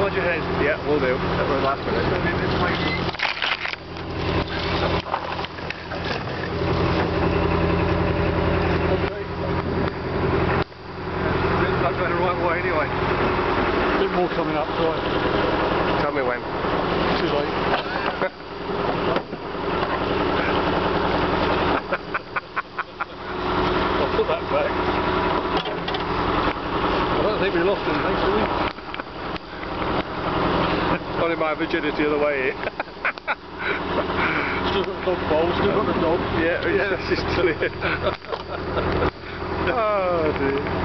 Watch your head. Yeah, we'll do. At the last minute. It's not going the right way anyway. bit more coming up, right? Tell me when. Too late. I'll put that back. I don't think we lost anything, did we? Only my virginity of the way. Still got the dog bowl, still got the dog. yeah, yeah, that's just clear. oh dear.